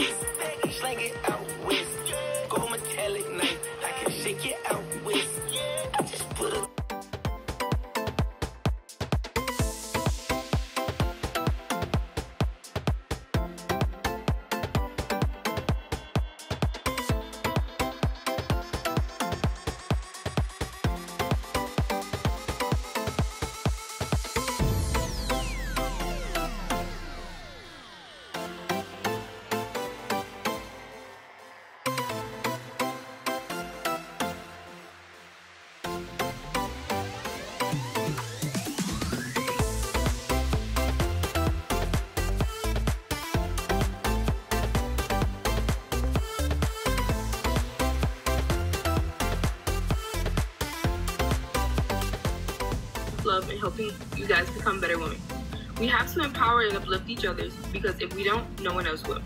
with. Slang it out with. Go metallic night. I can shake it out with. Love and helping you guys become better women. We have to empower and uplift each other because if we don't, no one else will.